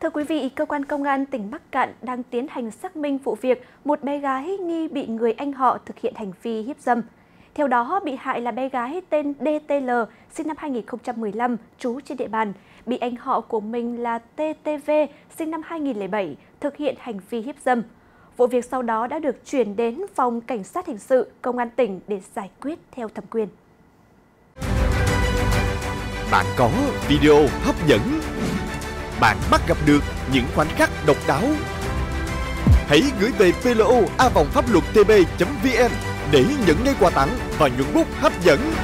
Thưa quý vị, cơ quan công an tỉnh Bắc Cạn đang tiến hành xác minh vụ việc một bé gái nghi bị người anh họ thực hiện hành vi hiếp dâm. Theo đó, bị hại là bé gái tên DTL, sinh năm 2015, trú trên địa bàn, bị anh họ của mình là TTV, sinh năm 2007, thực hiện hành vi hiếp dâm. Vụ việc sau đó đã được chuyển đến Phòng Cảnh sát Hình sự Công an tỉnh để giải quyết theo thẩm quyền. Bạn có video hấp dẫn bạn bắt gặp được những khoảnh khắc độc đáo. Hãy gửi về plo a vòng pháp luật tb.vn để nhận ngay quà tặng và những bút hấp dẫn.